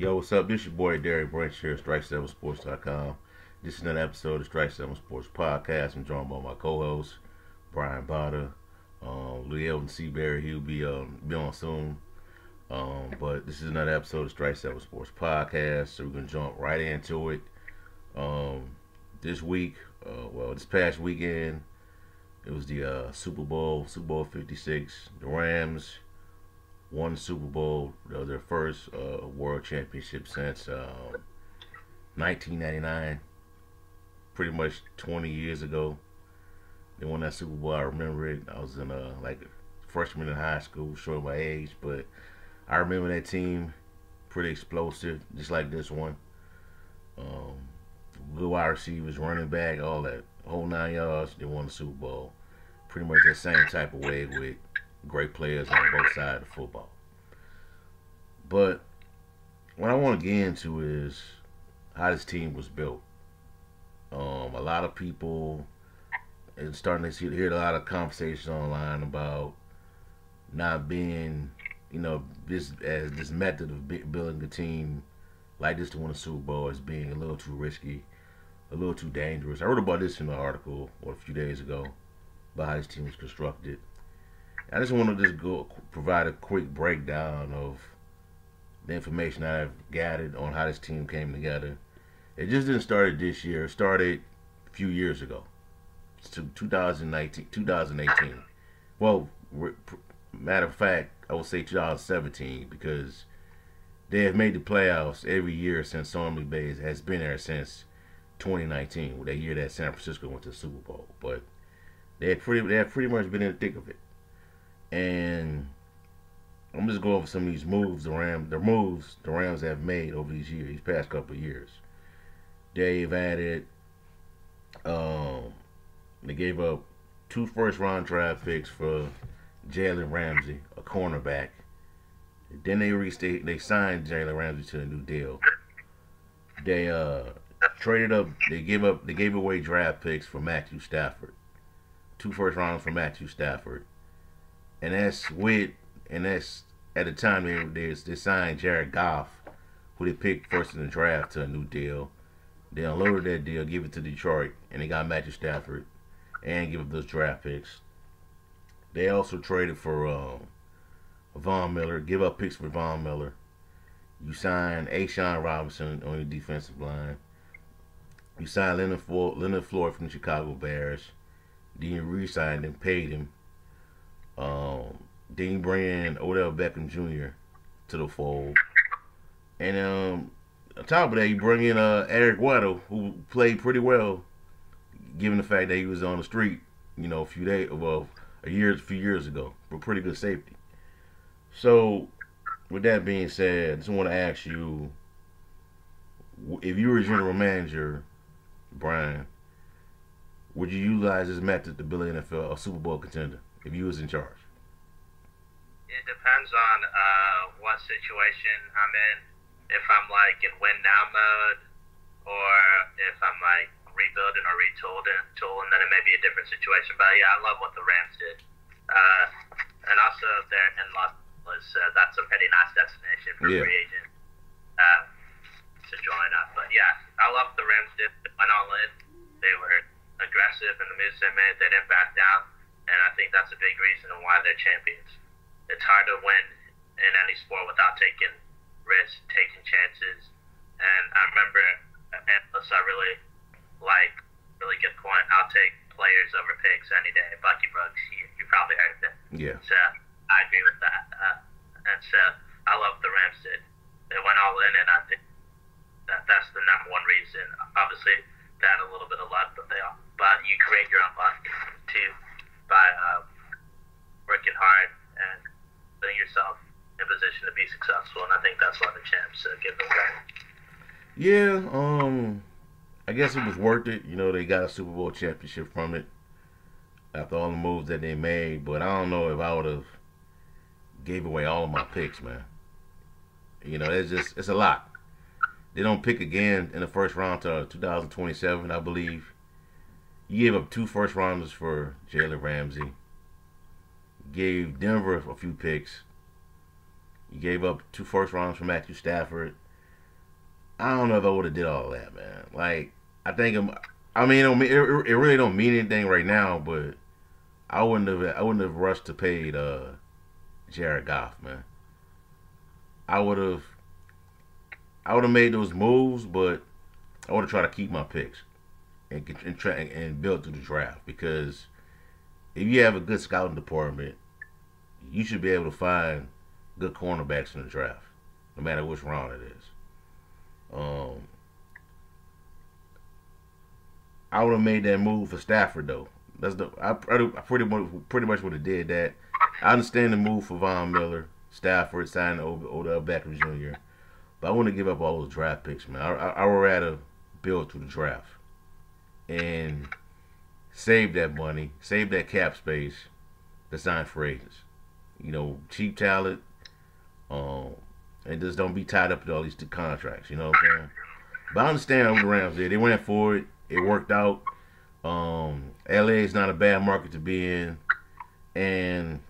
Yo, what's up? This your boy Derek Branch here, Strike7Sports.com. This is another episode of Strike 7 Sports Podcast. I'm joined by my co-host, Brian Botta. Um, Lee Elton Seaberry, he'll be um, be on soon. Um, but this is another episode of Strike 7 Sports Podcast, so we're to jump right into it. Um, this week, uh, well, this past weekend, it was the uh, Super Bowl, Super Bowl 56. The Rams won Super Bowl, their first uh, world championship since um, 1999, pretty much 20 years ago. They won that Super Bowl. I remember it. I was in a like freshman in high school, showing my age, but I remember that team. Pretty explosive, just like this one. Um, good wide receivers, running back, all that whole nine yards. They won the Super Bowl. Pretty much the same type of way with great players on both sides of football. But what I want to get into is how this team was built. Um, a lot of people are starting to see, hear a lot of conversations online about not being, you know, this as this method of building a team like this to win a Super Bowl as being a little too risky, a little too dangerous. I wrote about this in an article a few days ago about how this team was constructed. I just want to just go provide a quick breakdown of the information I've gathered on how this team came together. It just didn't start this year. It started a few years ago. It's 2019, 2018. Well, matter of fact, I would say 2017 because they have made the playoffs every year since Sean McVay has been there since 2019, that year that San Francisco went to the Super Bowl. But they had pretty, they have pretty much been in the thick of it. And I'm just going over some of these moves the Rams, the moves the Rams have made over these years, these past couple years. They've added, um, they gave up two first round draft picks for Jalen Ramsey, a cornerback. Then they reached, they, they signed Jalen Ramsey to a new deal. They uh traded up, they gave up, they gave away draft picks for Matthew Stafford, two first rounds for Matthew Stafford and that's with and that's at the time they they, they signed Jared Goff, who they picked first in the draft to a new deal. They unloaded that deal, give it to Detroit, and they got Matthew Stafford and give up those draft picks. They also traded for um, Von Miller, give up picks for Von Miller. You signed A'Shawn Robinson on your defensive line. You signed Leonard Floyd, Leonard Floyd from the Chicago Bears. Then you re-signed him, paid him, um, you bring Odell Beckham Jr. to the fold. And um, on top of that, you bring in uh, Eric Weddle, who played pretty well, given the fact that he was on the street, you know, a few days, well, a year, a few years ago, but pretty good safety. So, with that being said, I just want to ask you, if you were a general manager, Brian, would you utilize this method to build an NFL a Super Bowl contender? If you was in charge? It depends on uh, what situation I'm in. If I'm like in win now mode, or if I'm like rebuilding or retooling, tooling, then it may be a different situation. But yeah, I love what the Rams did, uh, and also they're in Los Angeles. Uh, that's a pretty nice destination for yeah. free agent uh, to join up. But yeah, I love the Rams did. They went all in. They were aggressive in the moves they made. They didn't back down I think that's a big reason why they're champions. It's hard to win in any sport without taking risks, taking chances. And I remember analysts I really like, really good point. I'll take players over picks any day. Bucky Brooks, you, you probably heard of that. Yeah. So I agree with that. Uh, and so I love the Rams did. They went all in, and I think that that's the number one reason. Obviously, they had a little bit of luck, but they all, but you create your own luck too by um, working hard and putting yourself in position to be successful. And I think that's why the champs uh, give them. Yeah, um, I guess it was worth it. You know, they got a Super Bowl championship from it after all the moves that they made. But I don't know if I would have gave away all of my picks, man. You know, it's just it's a lot. They don't pick again in the first round to 2027, I believe. You gave up two first rounders for Jalen Ramsey. Gave Denver a few picks. You gave up two first rounds for Matthew Stafford. I don't know if I would have did all that, man. Like I think I'm, I mean, it, it, it really don't mean anything right now, but I wouldn't have I wouldn't have rushed to pay uh, Jared Goff, man. I would have I would have made those moves, but I would have tried to keep my picks and and and build through the draft because if you have a good scouting department, you should be able to find good cornerbacks in the draft, no matter which round it is. Um, I would have made that move for Stafford though. That's the I, I pretty much pretty much would have did that. I understand the move for Von Miller, Stafford signing Odell Beckham Jr. But I to give up all those draft picks, man. I, I, I would rather build through the draft and save that money, save that cap space to sign for agents. You know, cheap talent, um, and just don't be tied up to all these contracts. You know what I'm saying? But I understand what the Rams did. They went for it. It worked out. Um, LA is not a bad market to be in, and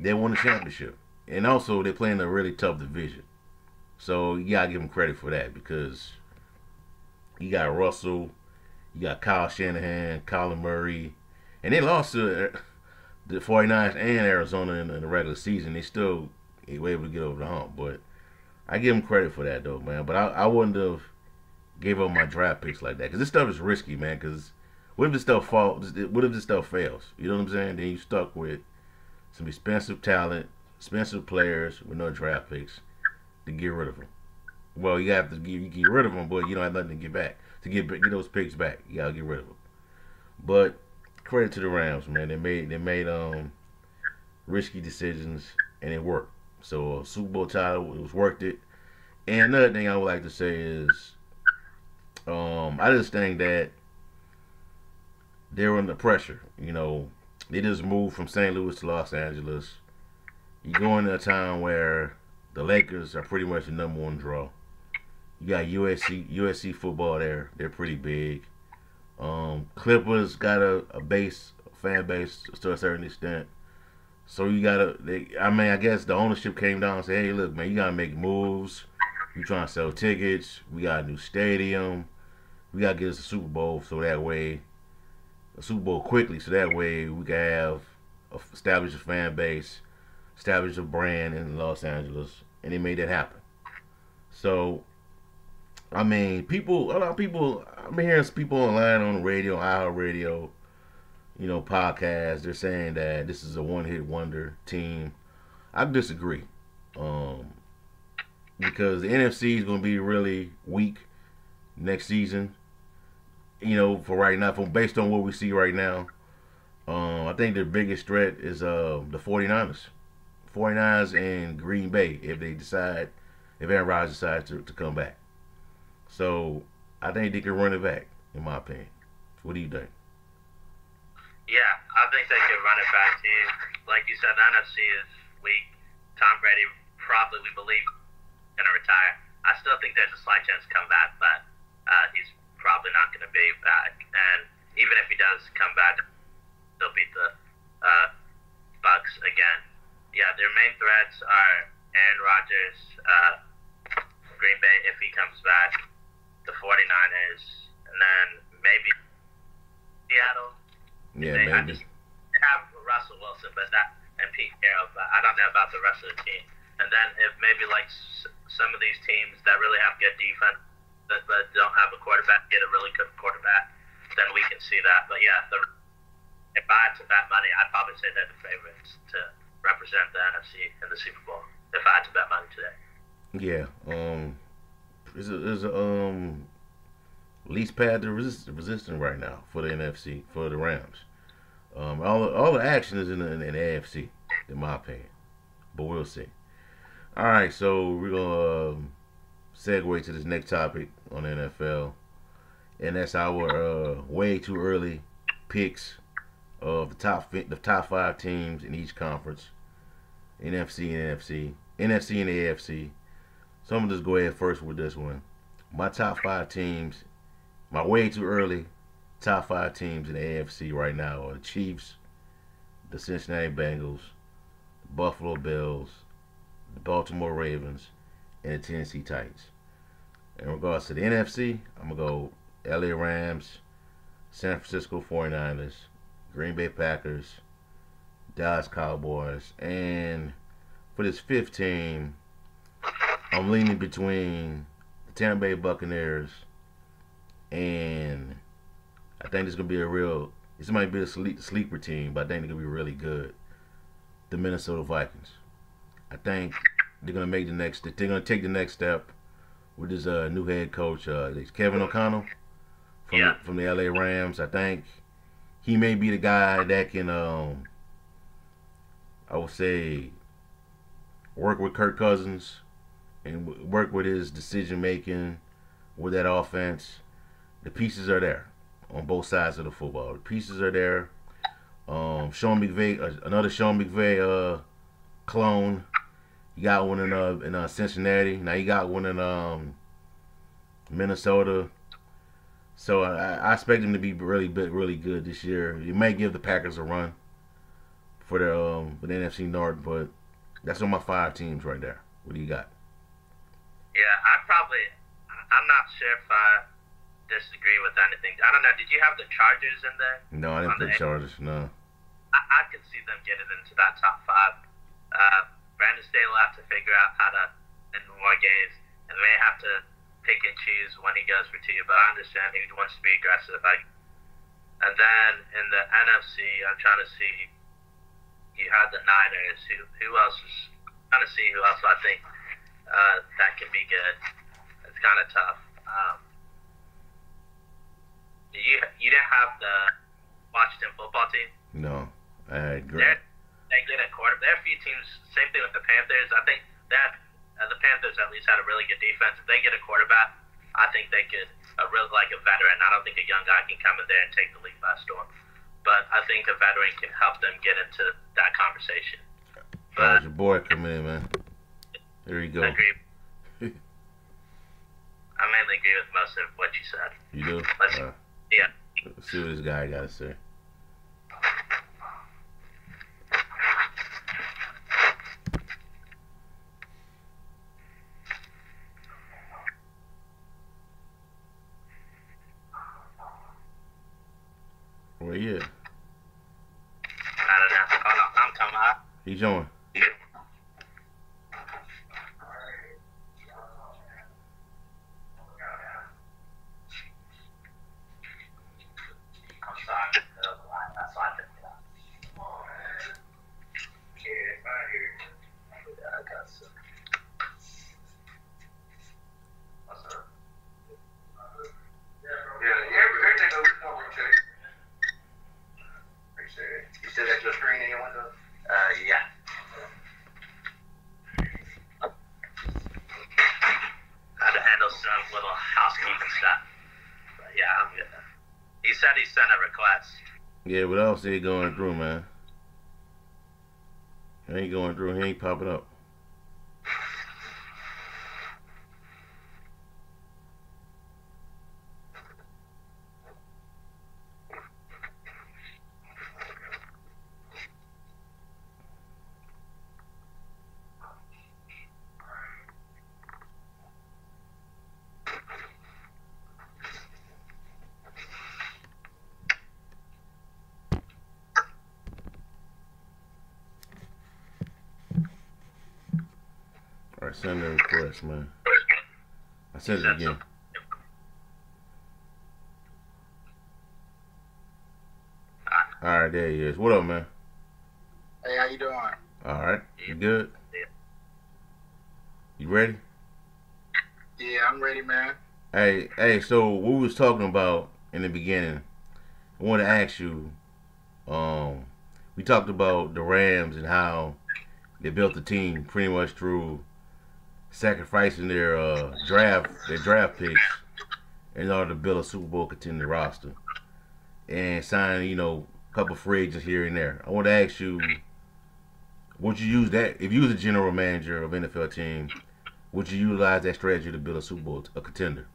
they won the championship. And also, they're playing a really tough division. So you gotta give them credit for that because you got Russell, you got Kyle Shanahan, Kyler Murray, and they lost to uh, the 49ers and Arizona in, the regular season. They still they were able to get over the hump. But I give them credit for that though, man. But I, I wouldn't have gave up my draft picks like that because this stuff is risky, man. Because what if this stuff falls? What if this stuff fails? You know what I'm saying? Then you stuck with some expensive talent, expensive players with no draft picks to get rid of them. Well, you have to get, you get rid of them, but you don't have nothing to get back. To get get those picks back, you gotta get rid of them. But credit to the Rams, man. They made they made um risky decisions and it worked. So uh, Super Bowl title it was worth it. And another thing I would like to say is, um, I just think that they're under pressure. You know, they just moved from St. Louis to Los Angeles. You go into a town where the Lakers are pretty much the number one draw. You got USC USC football there. They're pretty big. Um, Clippers got a, a base fan base to a certain extent. So you gotta. They, I mean, I guess the ownership came down and said, "Hey, look, man, you gotta make moves. You trying to sell tickets? We got a new stadium. We gotta get us a Super Bowl so that way, a Super Bowl quickly, so that way we can have a, establish a fan base, establish a brand in Los Angeles, and they made that happen. So, I mean, people, a lot of people, I'm hearing people online on the radio, our radio, you know, podcasts, they're saying that this is a one hit wonder team. I disagree. Um, because the NFC is going to be really weak next season. You know, for right now, from based on what we see right now, um, I think the biggest threat is uh, the 49ers. 49ers and Green Bay if they decide, if Aaron Rodgers decides to, to come back. So I think they can run it back, in my opinion. What do you think? Yeah, I think they can run it back too. Like you said, the NFC is weak. Tom Brady probably, we believe, going to retire. I still think there's a slight chance to come back, but uh, he's probably not going to be back. And even if he does come back, they'll beat the uh, Bucs again. Yeah, their main threats are Aaron Rodgers, uh, Green Bay if he comes back, the 49ers, and then maybe Seattle. Yeah, they, maybe. Just have Russell Wilson, but that and Pete Carroll, but I don't know about the rest of the team. And then if maybe like some of these teams that really have good defense, but, but don't have a quarterback, get a really good quarterback, then we can see that. But yeah, the, if I had to bet money, I'd probably say they're the favorites to represent the NFC in the Super Bowl. If I had to bet money today. Yeah. Um. Is a, is a um least path to resist, resisting right now for the NFC for the Rams. Um, all the, all the action is in the, in the AFC, in my opinion, but we'll see. All right, so we're gonna um, segue to this next topic on the NFL, and that's our uh, way too early picks of the top the top five teams in each conference, NFC and NFC, NFC and AFC. So I'm gonna just go ahead first with this one. My top five teams, my way too early top five teams in the AFC right now are the Chiefs, the Cincinnati Bengals, the Buffalo Bills, the Baltimore Ravens, and the Tennessee Titans. in regards to the NFC, I'm gonna go LA Rams, San Francisco 49ers, Green Bay Packers, Dallas Cowboys, and for this 15, I'm leaning between the Tampa Bay Buccaneers and I think it's gonna be a real. This might be a sleep, sleeper team, but I think they're gonna be really good. The Minnesota Vikings. I think they're gonna make the next. They're gonna take the next step with this uh, new head coach, uh, Kevin O'Connell from Yeah. the, from the LA Rams. I think he may be the guy that can, um, I would say, work with Kirk Cousins and work with his decision making with that offense. The pieces are there on both sides of the football. The pieces are there. Um, Sean McVay, uh, another Sean McVay uh, clone. You got one in uh, in uh, Cincinnati. Now you got one in um, Minnesota. So I, I expect him to be really really good this year. You may give the Packers a run for the um, for the NFC North, but that's on my five teams right there. What do you got? Yeah, I probably. I'm not sure if I disagree with anything. I don't know. Did you have the Chargers in there? No, I didn't put the- Chargers. No. I, I could see them getting into that top five. Uh, Brandon Staley will have to figure out how to win more games, and may have to pick and choose when he goes for two. But I understand he wants to be aggressive. I, and then in the NFC, I'm trying to see. You had the Niners. Who who else is trying to see who else I think uh, that can be good. It's kind of tough. Um, you you didn't have the Washington football team. No. I agree. They're, they get a quarter. There are a few teams. Same thing with the Panthers. I think that uh, the Panthers at least had a really good defense. If they get a quarterback, I think they could a real like a veteran. I don't think a young guy can come in there and take the league by storm. But I think a veteran can help them get into that conversation. How's your boy coming in, man? There you go. I agree. I mainly agree with most of what you said. You do? Let's- Uh, Yeah. let's see what this guy got to say. Where you at? I don't know. Hold on. I'm coming up. He joined. I'm sorry. That's why I didn't get up. Yeah, right here. Yeah, I got some. What's up? Yeah, everything goes over check. Appreciate it. You said that's your screen in your window? Uh, yeah. Had to handle some little housekeeping stuff. But yeah, I'm good. He said he request. Yeah, what else he going through, man? He ain't going through. He ain't popping up. All right, send the request, man. I said it again. All right, there he is. What up, man? Hey, how you doing? All right, you good? You ready? Yeah, I'm ready, man. Hey, hey. So what we was talking about in the beginning, I want to ask you. Um, we talked about the Rams and how they built the team pretty much through sacrificing their uh, draft their draft picks in order to build a Super Bowl contender roster and sign you know a couple free agents here and there. I want to ask you, would you use that if you was a general manager of NFL team? Would you utilize that strategy to build a Super Bowl a contender?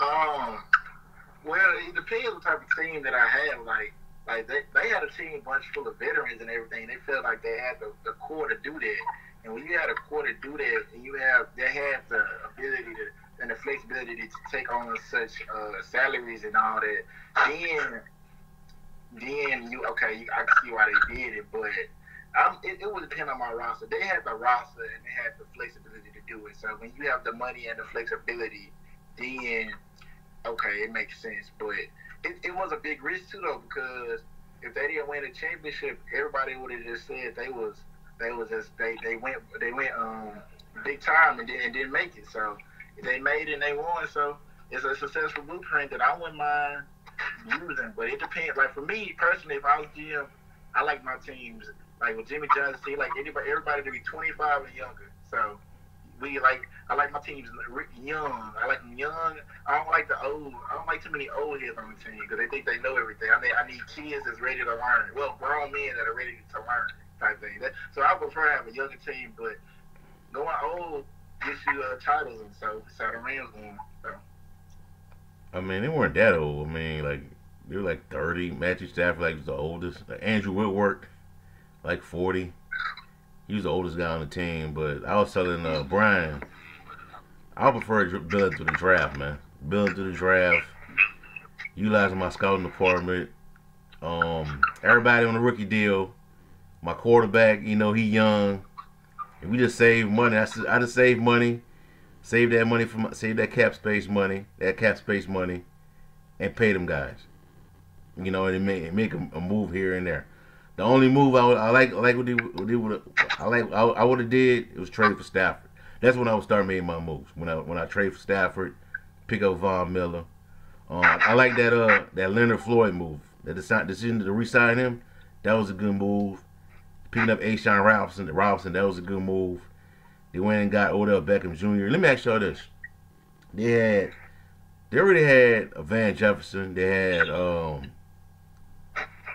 Um, Well, it depends what type of team that I have. Like, like they, they had a team bunch full of veterans and everything. They felt like they had the, the core to do that. And when you had a core to do that, and you have they have the ability to and the flexibility to take on such uh, salaries and all that, then then you okay, I can see why they did it, but. Um, it, it would depend on my roster. They had the roster and they had the flexibility to do it. So when you have the money and the flexibility, then okay, it makes sense. But it, it was a big risk too, though, because if they didn't win the championship, everybody would have just said they was they was just they they went they went um big time and, didn't didn't make it. So they made it and they won. So it's a successful blueprint that I wouldn't mind using. But it depends. Like for me personally, if I was GM, I like my teams like with Jimmy Johnson. Like anybody everybody to be 25 and younger. So we like I like my teams young. I like them young. I don't like the old. I don't like too many old heads on the team because they think they know everything. I mean, I need kids that's ready to learn. Well, grown men that are ready to learn type thing. That, so I prefer to have a younger team, but going old gets you uh, titles, and so so the Rams won. So. I mean, they weren't that old. I mean, like they were like thirty. Matthew Stafford like was the oldest. Like, Andrew Whitworth, like forty. He was the oldest guy on the team, but I was telling uh, Brian, I prefer building through the draft, man. Building through the draft, utilizing my scouting department. Um, everybody on the rookie deal. My quarterback, you know, he young. And we just save money. I, I just save money, save that money from save that cap space money, that cap space money, and pay them guys. You know, and make make a, a move here and there. The only move I, would, I like, I like what they, what they would, I like, I, I would have did it was trade for Stafford. That's when I would start making my moves. When I when I trade for Stafford, pick up Von Miller. Um, I like that uh that Leonard Floyd move. That decision to resign him, that was a good move. Picking up A'Shawn Robinson, Robinson, that was a good move. They went and got Odell Beckham Jr. Let me ask y'all this: They had, they already had Van Jefferson. They had um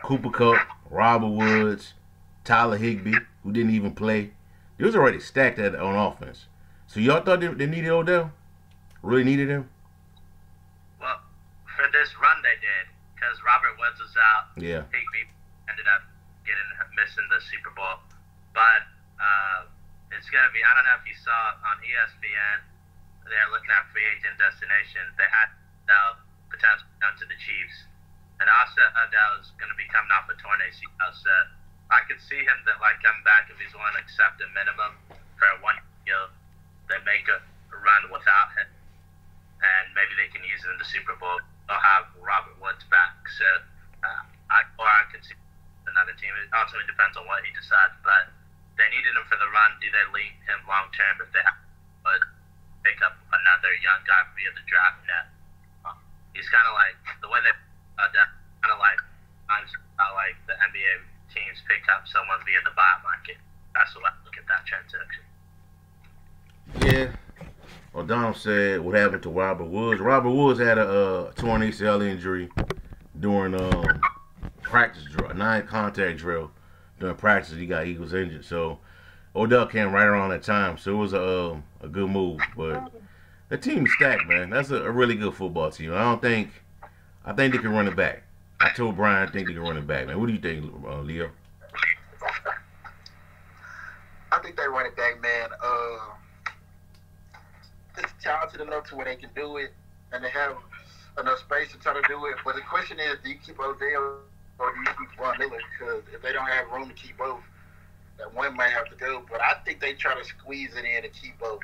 Cooper Kupp. Robert Woods, Tyler Higbee, who didn't even play. They was already stacked at, on offense. So y'all thought they, they needed Odell? Really needed him? Well, for this run they did, because Robert Woods was out. Yeah. Higbee ended up getting missing the Super Bowl. But uh, it's gonna be. I don't know if you saw on ESPN. They're looking at free agent destination. They had uh, potential down to the Chiefs and Asa Adele is going to be coming off a torn ACL set. I could see him that like come back if he's willing to accept a minimum for a one year. They make a run without him, and maybe they can use it in the Super Bowl. They'll have Robert Woods back. So uh, I or I could see another team. It ultimately depends on what he decides, but they needed him for the run. Do they leave him long term if they but pick up another young guy via the draft net? He's kind of like the way they uh, kind of like how like the NBA teams pick up someone via the buy market. That's way I look at that transaction. Yeah. Donald said what happened to Robert Woods. Robert Woods had a uh, torn ACL injury during um, practice drill, non-contact drill. During practice, he got he was injured. So Odell came right around that time. So it was a um, a good move. But the team stacked, man. That's a, a really good football team. I don't think I think they can run it back. I told Brian I think they can run it back, man. What do you think, uh, Leo? I think they run it back, man. Uh, it's talented enough to where they can do it, and they have enough space to try to do it. But the question is, do you keep Odell or do you keep Von Miller? Because if they don't have room to keep both, that one might have to go. But I think they try to squeeze it in and keep both.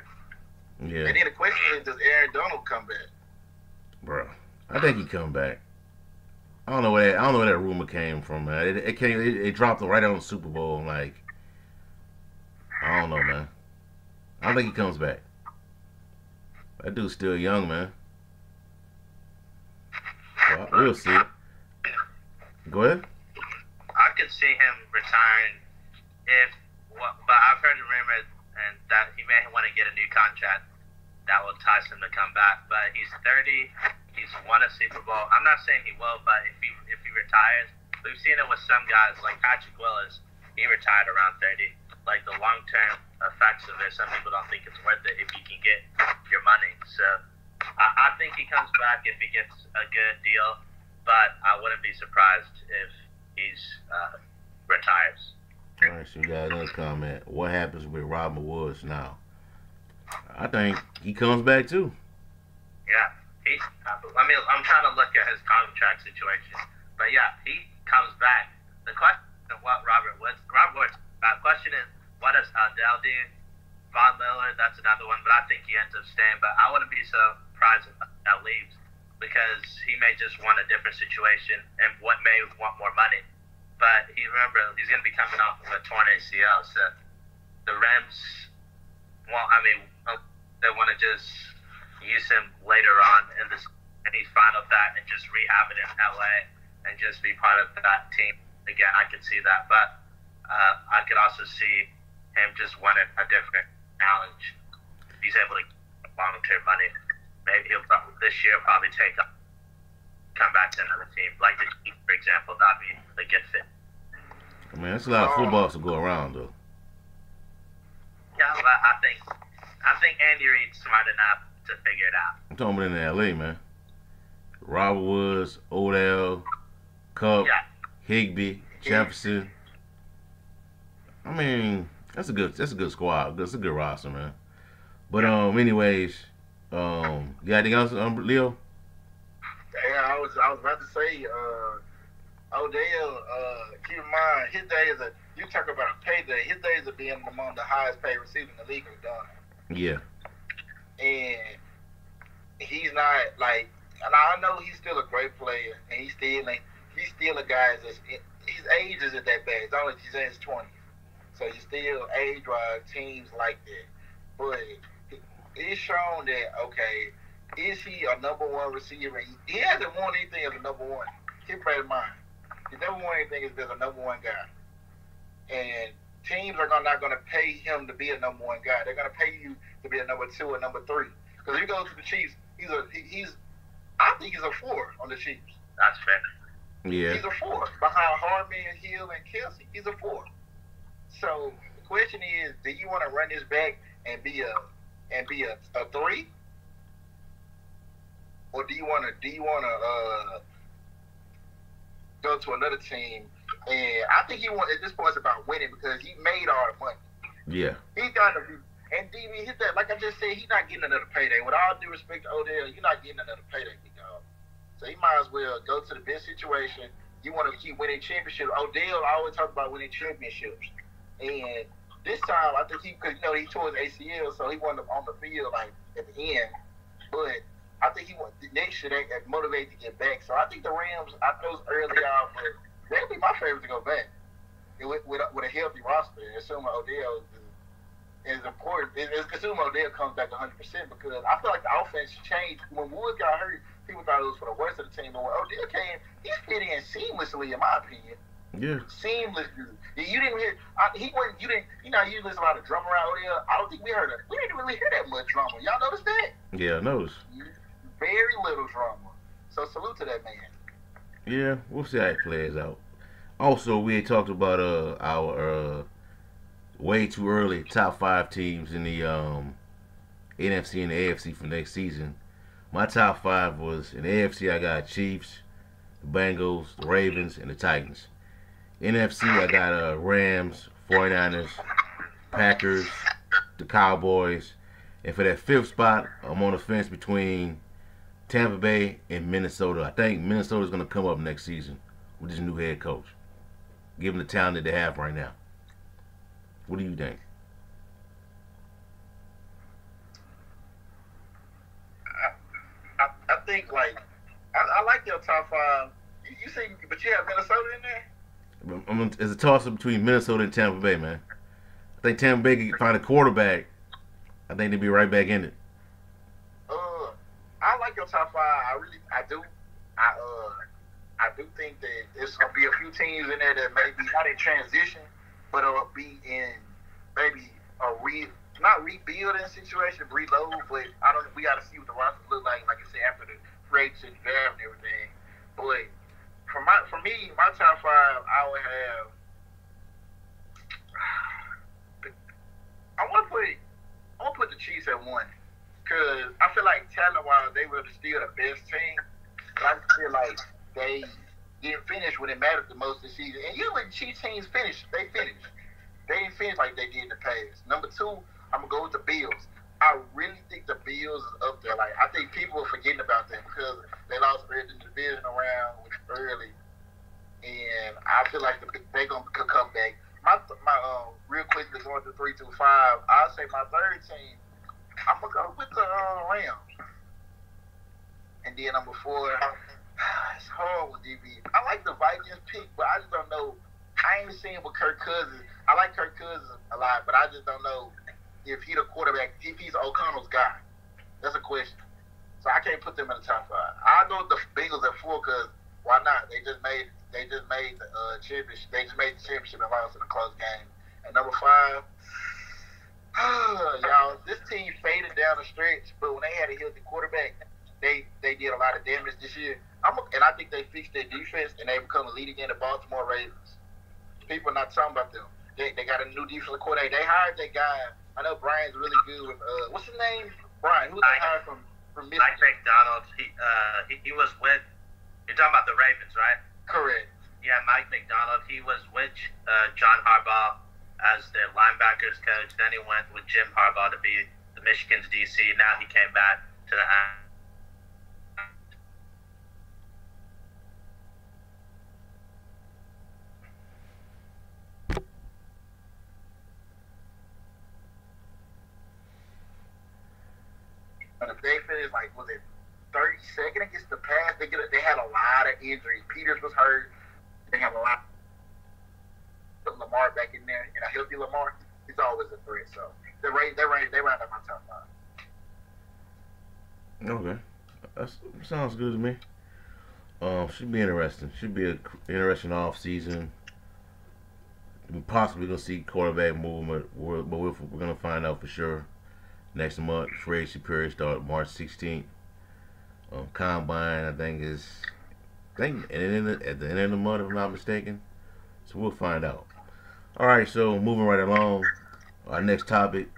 Yeah. And then the question is, does Aaron Donald come back? Bro. I think he come back. I don't know where that, I don't know where that rumor came from, man. It, it came it, it dropped right on the Super Bowl. Like I don't know, man. I think he comes back. That dude's still young, man. Well, we'll see. Go ahead. I could see him retiring if, but I've heard a rumor and that he may want to get a new contract that will entice him to come back. But he's 30 He's won a Super Bowl. I'm not saying he will, but if he if he retires, we've seen it with some guys like Patrick Willis. He retired around 30. Like the long term effects of it, some people don't think it's worth it if you can get your money. So I, I think he comes back if he gets a good deal, but I wouldn't be surprised if he's uh, retires. All right, so we got another comment. What happens with Robert Woods now? I think he comes back too. Yeah, he. I mean, I'm trying to look at his contract situation, but yeah, he comes back. The question of what Robert Woods, Robert Woods. The question is, what does Odell do? Von Miller, that's another one, but I think he ends up staying. But I wouldn't be surprised if that leaves because he may just want a different situation and what may want more money. But he remember he's going to be coming off of a torn ACL, so the Rams want. I mean, they want to just use him later on in this and he's fine with that and just rehab it in LA and just be part of that team again. I could see that, but uh, I could also see him just wanting a different challenge. He's able to get long term money. Maybe he'll probably, this year probably take up, come back to another team like the Chiefs, for example. That'd be a good fit. I mean, that's a lot of footballs to go around, though. Yeah, but I think I think Andy Reid's smart enough to figure it out. I'm talking about in LA, man. Robert Woods, Odell, Kupp, Yeah. Higbee, Jefferson. I mean, that's a good that's a good squad. That's a good roster, man. But um, anyways, um, you got anything else, um, Leo? Yeah, I was I was about to say, uh, Odell. Uh, keep in mind, his days are you talk about a payday. His days of being among the highest paid receivers in the league are done, Yeah, and he's not like. And I know he's still a great player, and he's still he's still a guy that's his age isn't that bad. It's only he's in his twenties, so he's still age wise teams like that. But it's shown that okay, is he a number one receiver? He hasn't won anything as a number one. Keep that in mind. He's never won anything as a number one guy. And teams are not going to pay him to be a number one guy. They're going to pay you to be a number two or number three. Because if you go to the Chiefs, he's a he- he's I think he's a four on the Chiefs. That's fair. yeah. He's a four behind Hardman, Hill, and Kelce. He's a four. So the question is, do you want to run this back and be a and be a, a three, or do you want to do you want to uh, go to another team? And I think he want at this point it's about winning because he made all the money. Yeah, He's got to be. And DB hit that, like I just said, he's not getting another payday. With all due respect to Odell, you're not getting another payday, big dog. So he might as well go to the best situation. You want to keep winning championships. Odell always talk about winning championships. And this time, I think he, because you know, he tore his ACL, so he wasn't on the field like at the end. But I think he want next year they they motivated to get back. So I think the Rams, I know it's early on, but they'd be my favorite to go back with, with, a- with a healthy roster. Assuming Odell is, important. Is, is assuming Odell comes back 100 percent because I feel like the offense changed when Woods got hurt. People thought it was for the worst of the team, but when Odell came, he fit in seamlessly, in my opinion yeah. Seamlessly. You didn't hear. I, he wasn't. You didn't. You know, you listen a lot of drama around there. I don't think we heard it. We didn't really hear that much drama. Y'all notice that? Yeah, I noticed. Very little drama. So salute to that man. Yeah, we'll see how it plays out. Also, we had talked about uh our uh way too early top five teams in the um NFC and the AFC for next season. My top five was in the AFC. I got Chiefs, the Bengals, the Ravens, and the Titans. NFC, I got uh Rams, 49ers, Packers, the Cowboys, and for that fifth spot, I'm on the fence between Tampa Bay and Minnesota. I think Minnesota's going to come up next season with this new head coach, given the talent that they have right now. What do you think? I, I think like I, I like your top five. You, you see, but you have Minnesota in there. I'm, I'm, it's a toss up between Minnesota and Tampa Bay, man. I think Tampa Bay can find a quarterback. I think they'd be right back in it. Uh, I like your top five. I really, I do. I uh, I do think that there's gonna be a few teams in there that may be not in transition, but it'll be in maybe a re not rebuilding situation, reload. But I don't. We got to see what the roster look like. Like I said, after the free agency draft and everything. But for my for me, my top five, I would have. I want to put I want to put the Chiefs at one because I feel like talent wise they will still the best team. But I feel like they didn't finish when it mattered the most this season. And usually Chiefs teams finish. They finish. They didn't finish like they did in the past. Number two, I'm gonna go with the Bills. I really think the Bills is up there. Like I think people are forgetting about them because they lost the division around early, and I feel like they're gonna come back. My my um real quickly going to three two five. I'll say my third team. I'm gonna go with the uh, Rams, and then number four. It's with DB. I like the Vikings pick, but I just don't know. I ain't seen with Kirk Cousins. I like Kirk Cousins a lot, but I just don't know if he's the quarterback, if he's O'Connell's guy. That's a question. So I can't put them in the top five. I know the Bengals at four because why not? They just made they just made the uh, championship. They just made the championship and lost in a close game. And number five, y'all, this team faded down the stretch, but when they had a healthy quarterback, they they did a lot of damage this year. I'm a, and I think they fixed their defense and they become the lead again the Baltimore Ravens. People are not talking about them. They, they got a new defensive coordinator. They hired that guy. I know Brian's really good with uh, what's his name? Brian. Who they hired from from Michigan? Mike Macdonald. He uh he, he was with. You're talking about the Ravens, right? Correct. Yeah, Mike Macdonald. He was with uh, John Harbaugh as their linebackers coach. Then he went with Jim Harbaugh to be the Michigan's DC. Now he came back to the But if they finished like was it 32nd against the pass, they get a, they had a lot of injuries. Peters was hurt. They have a lot. Put Lamar back in there, and a healthy Lamar, he's always a threat. So they range, they range, they round up my top five. Okay, that sounds good to me. Um, should be interesting. Should be an interesting off season. We possibly gonna see quarterback movement, but we're, we're gonna find out for sure next month. Agency period start March 16th. Um, combine, I think is, I think at the, end of, at the end of the month, if I'm not mistaken. So we'll find out. All right, so moving right along, our next topic,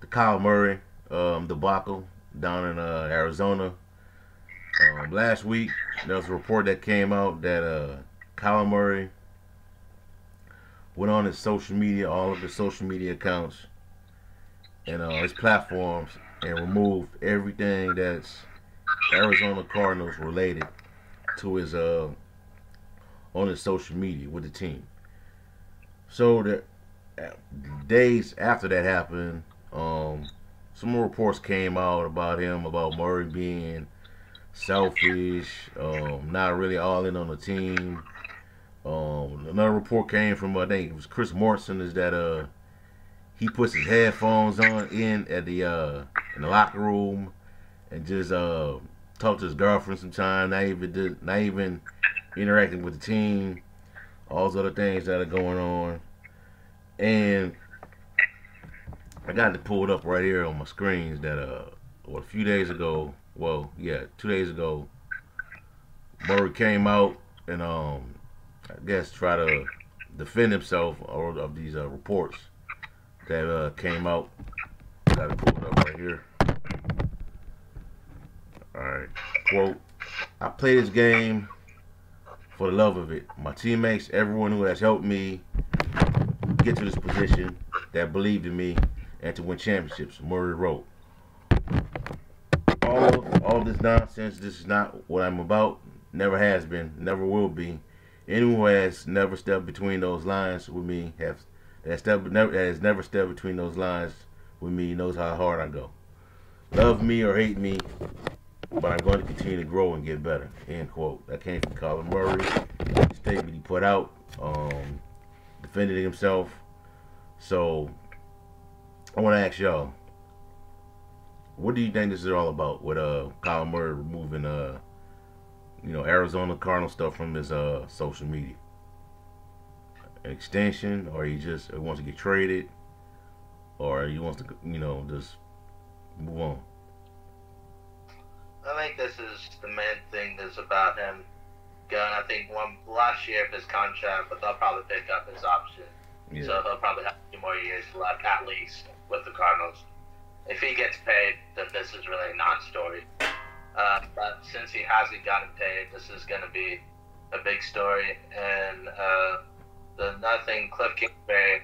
the Kyler Murray um, debacle down in uh, Arizona. Um, last week, there was a report that came out that uh, Kyler Murray went on his social media, all of his social media accounts, and uh, his platforms, and remove everything that's Arizona Cardinals related to his uh on his social media with the team. So the days after that happened, um, some more reports came out about him about Murray being selfish, um, not really all in on the team. Um, another report came from I think it was Chris Mortensen is that uh he puts his headphones on in at the uh in the locker room and just uh talk to his girlfriend sometime, not even not even interacting with the team, all those other things that are going on. And I got it pulled up right here on my screens that uh well, a few days ago, well, yeah, two days ago, Murray came out and um I guess try to defend himself of these uh, reports that uh, came out. Got it pulled up right here. Alright. Quote, I play this game for the love of it. My teammates, everyone who has helped me get to this position, that believed in me, and to win championships. Murray wrote. All, all this nonsense, this is not what I'm about. Never has been, never will be. Anyone who has never stepped between those lines with me have that step never that has never stepped between those lines with me knows how hard I go. Love me or hate me, but I'm going to continue to grow and get better. End quote. That came from Kyler Murray. Statement he put out, um, defending himself. So I want to ask y'all, what do you think this is all about? With uh, Kyler Murray removing uh, you know, Arizona Cardinal stuff from his uh social media. An extension, or he just wants to get traded, or he wants to, you know, just move on. I think this is the main thing that's about him going. I think one last year of his contract, but they'll probably pick up his option. Yeah. So he'll probably have a few more years left at least with the Cardinals. If he gets paid, then this is really a non-story. Uh, but since he hasn't gotten paid, this is going to be a big story. And uh, the nothing Cliff Kingsbury,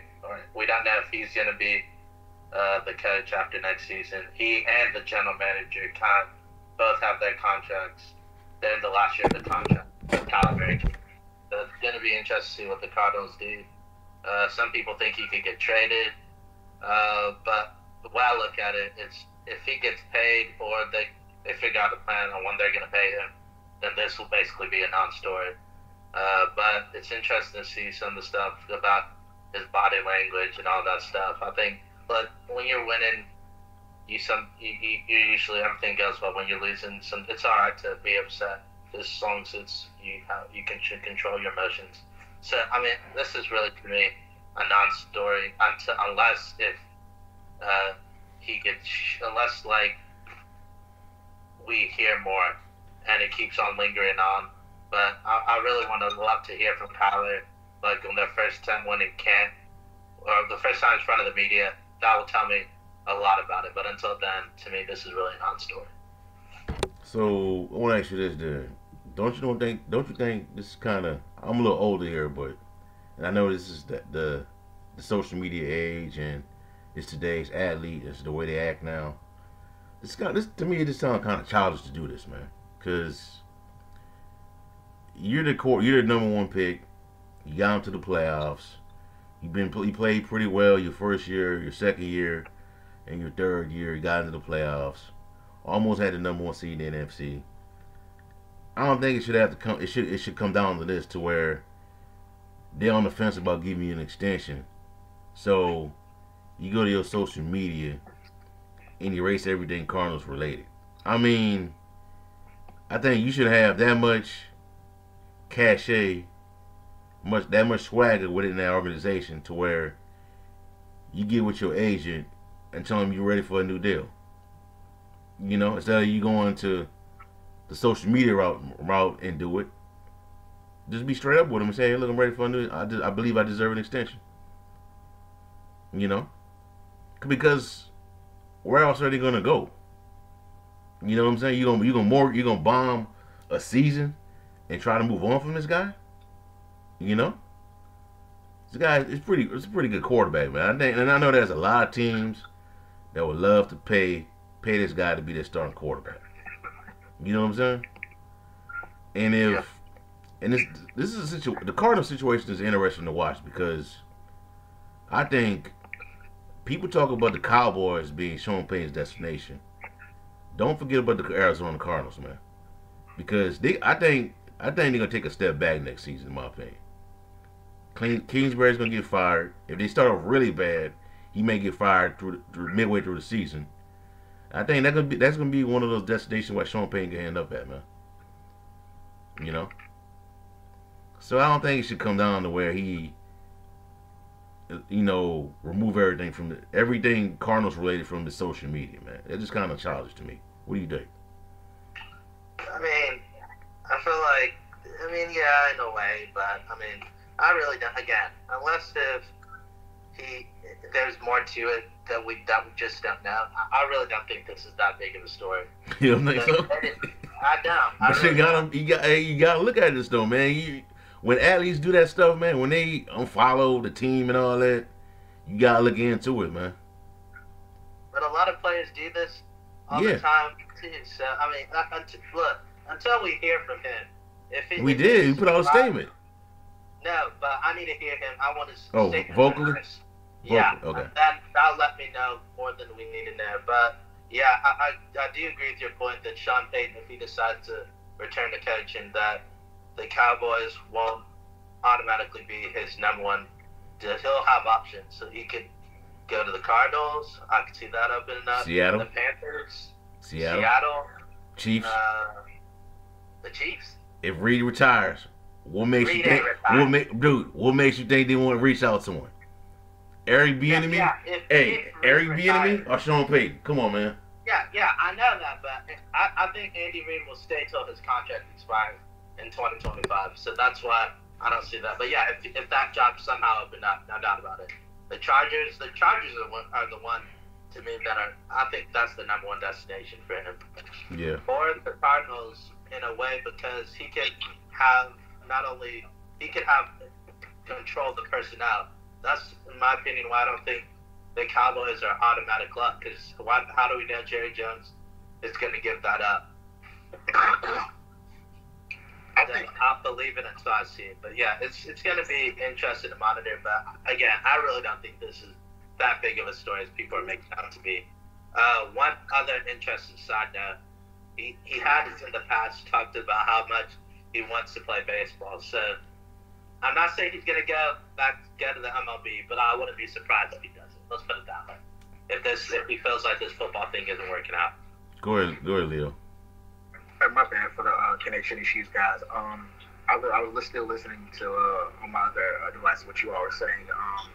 we don't know if he's going to be uh, the coach after next season. He and the general manager of both have their contracts. They're in the last year of the contract. Kyler So it's going to be interesting to see what the Cardinals do. Uh, some people think he could get traded, uh, but the way I look at it, it's if he gets paid or they they figure out a plan on when they're going to pay him, then this will basically be a non-story. Uh, but it's interesting to see some of the stuff about his body language and all that stuff. I think, but when you're winning, you some you, you, usually everything goes well. When you're losing, some it's all right to be upset as long as it's you have, you can control your emotions. So I mean, this is really to me a non-story until unless if uh, he gets unless like we hear more and it keeps on lingering on. But I, I really want to love to hear from Kyler, like on their first time when he can, or the first time in front of the media. That will tell me a lot about it. But until then, to me, this is really a non-story. So I want to ask you this, then. Don't you don't think? Don't you think this is kind of? I'm a little older here, but and I know this is the, the the social media age and it's today's athlete. It's the way they act now. This got this to me. It just sounds kind of childish to do this, man. Cause you're the core. You're the number one pick. You got into the playoffs. You've been you played pretty well your first year, your second year, and your third year. You got into the playoffs. Almost had the number one seed in the NFC. I don't think it should have to come. It should it should come down to this to where they're on the fence about giving you an extension. So you go to your social media and erase everything Cardinals related. I mean, I think you should have that much cachet, much that much swagger within that organization to where you get with your agent and tell him you're ready for a new deal. You know, instead of you going to the social media route, route and do it, just be straight up with him and say, "Hey, look, I'm ready for a new. I, I believe I deserve an extension." You know, because where else are they gonna go? You know what I'm saying? You gonna you gonna more you gonna bomb a season and try to move on from this guy? You know, this guy is pretty. It's a pretty good quarterback, man. I think, and I know there's a lot of teams that would love to pay pay this guy to be their starting quarterback. You know what I'm saying? And if and this this is a situation, the Cardinal situation is interesting to watch because I think people talk about the Cowboys being Sean Payton's destination. Don't forget about the Arizona Cardinals, man, because they I think I think they're gonna take a step back next season, in my opinion. Kingsbury's gonna get fired. If they start off really bad, he may get fired through, through midway through the season. I think that's gonna be that's gonna be one of those destinations where Sean Payton can end up at, man. You know. So I don't think it should come down to where he, you know, remove everything from the everything Cardinals related from the social media, man. It's just kind of childish to me. What do you think? I mean, yeah, in a way, but I mean, I really don't. Again, unless if he, there's more to it that we that we just don't know. I, I really don't think this is that big of a story. You don't think But so? it- I don't. I really you got don't. you got hey, you got to look at this though, man. You, when athletes do that stuff, man, when they unfollow the team and all that, you gotta look into it, man. But a lot of players do this all Yeah. the time too. So I mean, uh, look, until we hear from him, if it, We did. We put out a statement. No, but I need to hear him. I want his Oh, statement vocally? Yeah, okay. that that'll let me know more than we need to know. But yeah, I, I I do agree with your point that Sean Payton, if he decides to return to coaching, that the Cowboys won't automatically be his number one. He'll have options, so he could go to the Cardinals. I could see that opening up. Seattle. the Panthers, Seattle, Seattle, Chiefs. uh, the Chiefs. If Reid retires, what makes you think? What make dude? What makes you think they want to reach out to him? Eric Bieniemy. Yeah, if- Hey, if Reid Eric Bieniemy or Sean Payton? Come on, man. Yeah, yeah, I know that, but I, I think Andy Reid will stay till his contract expires in 2025. So that's why I don't see that. But yeah, if, if that job somehow opened up, no doubt about it. The Chargers, the Chargers are, one, are the one to me that are, I think that's the number one destination for him. Yeah. Or the Cardinals in a way because he can have not only he can have control of the personnel. That's in my opinion why I don't think the Cowboys are automatic luck because why? how do we know Jerry Jones is going to give that up? I think I believe it until I see it. But yeah, it's it's going to be interesting to monitor. But again, I really don't think this is that big of a story as people are making out to be. Uh, one other interesting side note: he he has in the past talked about how much he wants to play baseball. So I'm not saying he's going to go back go to the MLB, but I wouldn't be surprised if he doesn't. Let's put it that way. If this if he feels like this football thing isn't working out. Go ahead, go ahead, Leo my bad for the uh, connection issues, guys. Um, I was, I was still listening to uh, on my other uh, device what you all were saying. Um,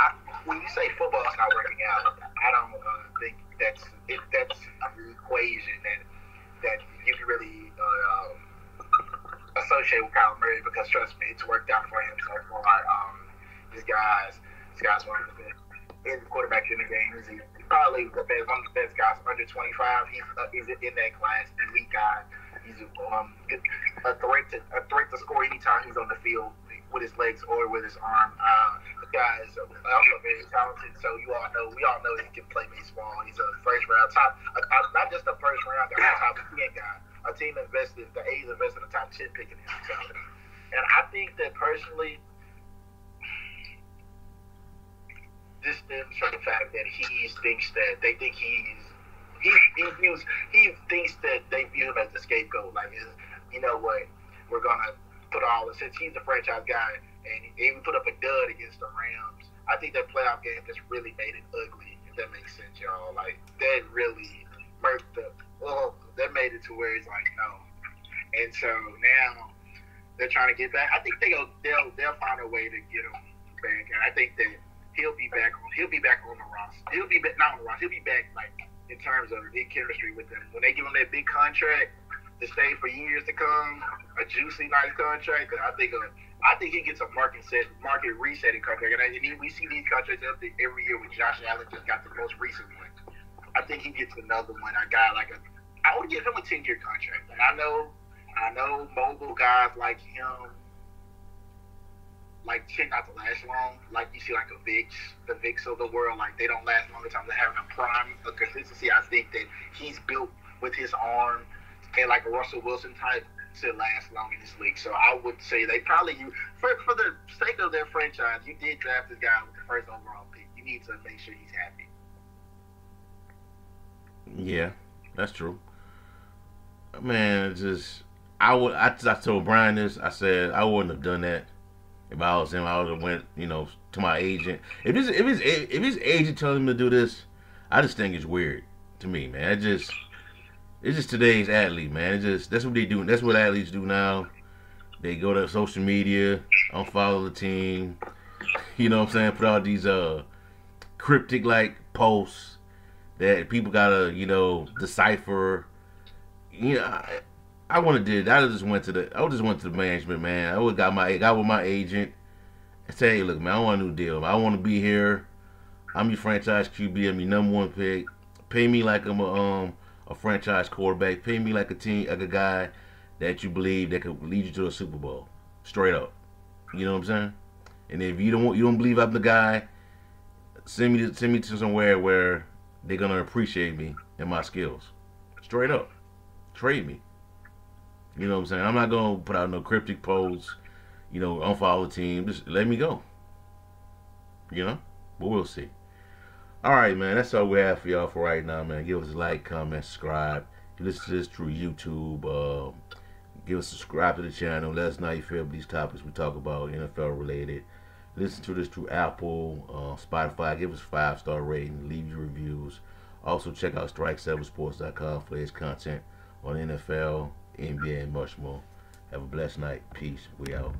I, when you say football is not working out, I don't uh, think that's it, that's an equation that that you can really uh, um, associate with Kyler Murray because trust me, it's worked out for him so far. Um, this guy's this guy's one of the best in quarterbacks in the game. He's probably the best, one of the best guys under 25. He's uh, he's in that class, elite guy. He's um, a threat to a threat to score anytime he's on the field with his legs or with his arm. Uh, the guy is also very talented. So you all know, we all know he can play baseball. He's a first round top, uh, not just a first round guy, a top ten guy. A team invested, the A's invested a top ten pick in him. So, and I think that personally, this stems from the fact that he thinks that they think he's he, he views he thinks that they view him as the scapegoat. Like, you know what? We're gonna put all the since he's the franchise guy and he even put up a dud against the Rams. I think that playoff game just really made it ugly. If that makes sense, y'all. Like that really murked the. Oh, that made it to where he's like no. And so now they're trying to get back. I think they go. They'll they'll find a way to get him back. And I think that he'll be back on. He'll be back on the roster. He'll be back, not on the roster. He'll be back like in terms of big chemistry with them. When they give him that big contract to stay for years to come, a juicy nice contract, Cause I think uh, I think he gets a market set market resetting contract. And, I, we see these contracts up every year. With Josh Allen just got the most recent one. I think he gets another one. A guy like a, I would give him a ten year contract. And I know, I know, mobile guys like him like tend not to last long. Like you see, like a Vicks, the Vicks of the world, like they don't last long. Time they have a prime a consistency. I think that he's built with his arm and like a Russell Wilson type to last long in this league. So I would say they probably you for for the sake of their franchise, you did draft this guy with the first overall pick. You need to make sure he's happy. Yeah, that's true. Man, just I would I, I told Brian this. I said I wouldn't have done that if I was him, I would have went, you know, to my agent. If his if his if his agent telling him to do this, I just think it's weird to me, man. I just it's just today's athlete, man. It just that's what they do. That's what athletes do now. They go to social media, unfollow the team. You know what I'm saying? Put out these uh cryptic like posts that people gotta, you know, decipher. You know, I, I would have did. I just went to the. I just went to the management, man. I would got my got with my agent and say, hey, look, man, I want a new deal. I want to be here. I'm your franchise QB. I'm your number one pick. Pay me like I'm a um a franchise quarterback. Pay me like a team like a guy that you believe that could lead you to a Super Bowl. Straight up. You know what I'm saying? And if you don't you don't believe I'm the guy, send me to, send me to somewhere where they're gonna appreciate me and my skills. Straight up. Trade me. You know what I'm saying? I'm not gonna put out no cryptic posts, you know, unfollow the team. Just let me go. You know? But we'll see. Alright, man, that's all we have for y'all for right now, man. Give us a like, comment, subscribe. You listen to this through YouTube. Uh, give us subscribe to the channel. Let us know you feel these topics we talk about, NFL related. Listen to this through Apple, uh, Spotify. Give us five star rating. Leave your reviews. Also, check out strike7sports.com for his content on NFL, NBA, and much more. Have a blessed night. Peace. We out.